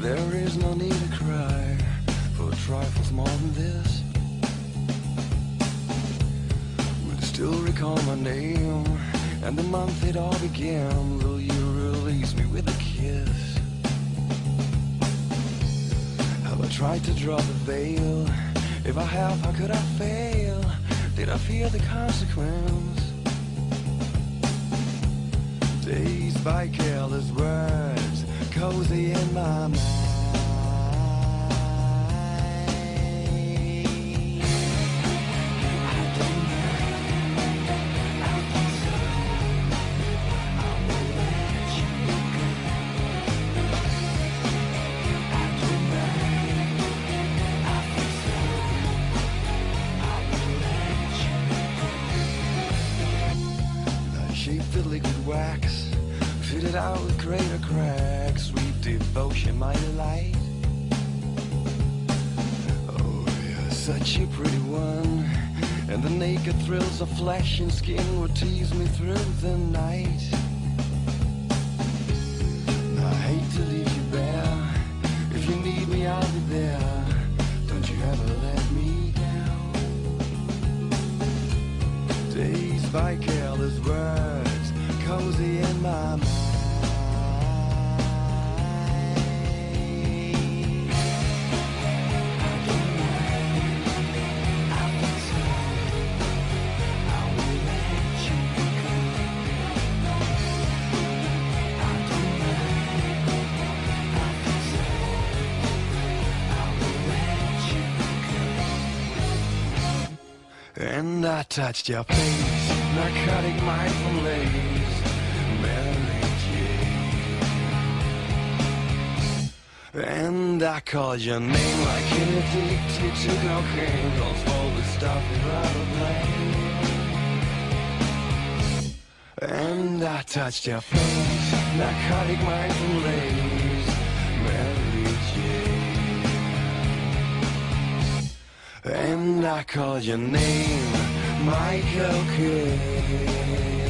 There is no need to cry for trifles more than this. Will still recall my name and the month it all began. Will you release me with a kiss? Have I tried to draw the veil? If I have, how could I fail? Did I fear the consequence? Dazed by careless words, cozy in my mind. I shaped the liquid wax, fitted out with greater cracks. Sweet devotion, my delight. Oh, you're such a pretty one, and the naked thrills of flesh and skin will tease me through the night. I hate to leave you bare. If you need me, I'll be there. Don't you ever let me down. Dazed by careless words, cozy in my mind. And I touched your face, narcotic mind from Mary Jane. And I called your name like an addicted to cocaine, cause all the stuff is rather plain. And I touched your face, narcotic mind from Mary Jane. And I called your name, Michael Kidd.